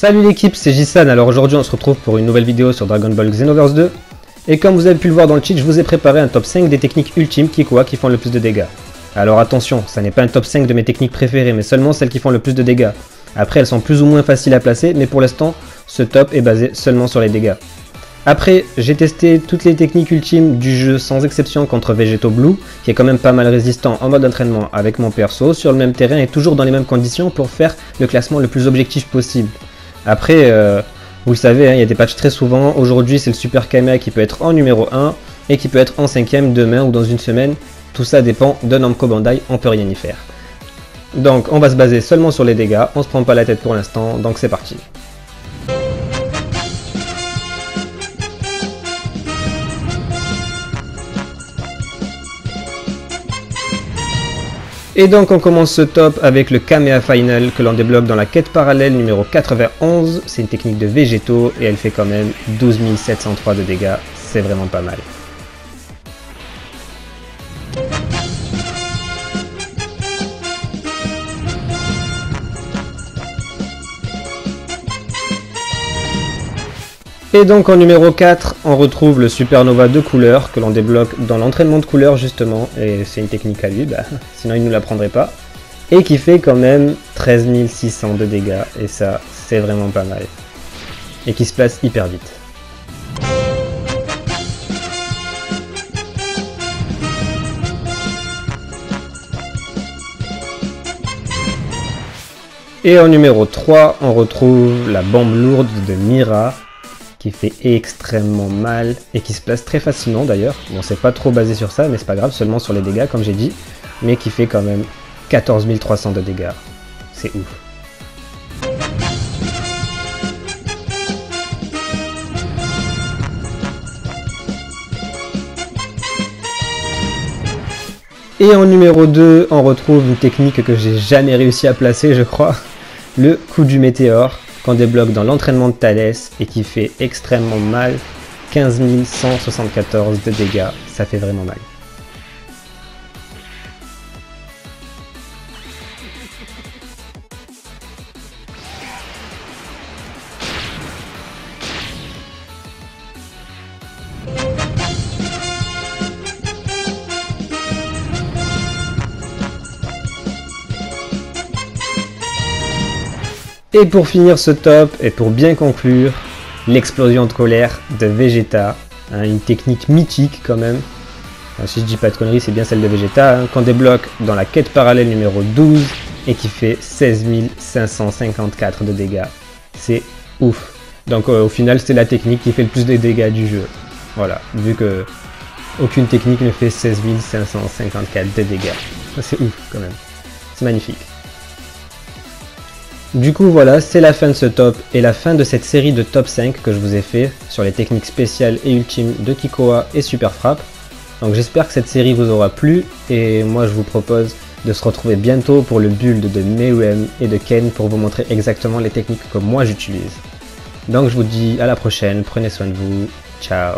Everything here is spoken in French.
Salut l'équipe, c'est Jisan, alors aujourd'hui on se retrouve pour une nouvelle vidéo sur Dragon Ball Xenoverse 2. Et comme vous avez pu le voir dans le cheat, je vous ai préparé un top 5 des techniques ultimes Kikoa qui font le plus de dégâts. Alors attention, ça n'est pas un top 5 de mes techniques préférées, mais seulement celles qui font le plus de dégâts. Après elles sont plus ou moins faciles à placer, mais pour l'instant, ce top est basé seulement sur les dégâts. Après, j'ai testé toutes les techniques ultimes du jeu sans exception contre Vegeto Blue, qui est quand même pas mal résistant en mode entraînement avec mon perso, sur le même terrain et toujours dans les mêmes conditions pour faire le classement le plus objectif possible. Après, euh, vous le savez, hein, il y a des patchs très souvent. Aujourd'hui, c'est le Super Kamea qui peut être en numéro 1 et qui peut être en 5ème demain ou dans une semaine. Tout ça dépend de Namco Bandai, on peut rien y faire. Donc, on va se baser seulement sur les dégâts, on se prend pas la tête pour l'instant, donc c'est parti. Et donc on commence ce top avec le Kamea Final que l'on débloque dans la quête parallèle numéro 91. C'est une technique de végétaux et elle fait quand même 12 703 de dégâts, c'est vraiment pas mal. Et donc en numéro 4, on retrouve le Supernova de couleur que l'on débloque dans l'entraînement de couleur justement, et c'est une technique à lui, bah, sinon il ne nous l'apprendrait pas, et qui fait quand même 13 600 de dégâts, et ça c'est vraiment pas mal, et qui se place hyper vite. Et en numéro 3, on retrouve la bombe lourde de Mira, qui fait extrêmement mal et qui se place très facilement d'ailleurs. Bon, c'est pas trop basé sur ça, mais c'est pas grave, seulement sur les dégâts, comme j'ai dit, mais qui fait quand même 14 300 de dégâts. C'est ouf. Et en numéro 2, on retrouve une technique que j'ai jamais réussi à placer, je crois, le coup du météore qu'on débloque dans l'entraînement de Thalès et qui fait extrêmement mal. 15 174 de dégâts, ça fait vraiment mal. Et pour finir ce top, et pour bien conclure, l'explosion de colère de Vegeta, hein, une technique mythique quand même. si je dis pas de conneries, c'est bien celle de Vegeta, hein, qu'on débloque dans la quête parallèle numéro 12 et qui fait 16 554 de dégâts. C'est ouf. Donc euh, au final, c'est la technique qui fait le plus de dégâts du jeu. Voilà, vu que aucune technique ne fait 16 554 de dégâts. C'est ouf quand même. C'est magnifique. Du coup voilà, c'est la fin de ce top et la fin de cette série de top 5 que je vous ai fait sur les techniques spéciales et ultimes de Kikoa et Super Frappe. Donc j'espère que cette série vous aura plu et moi je vous propose de se retrouver bientôt pour le build de Mewem et de Ken pour vous montrer exactement les techniques que moi j'utilise. Donc je vous dis à la prochaine, prenez soin de vous, ciao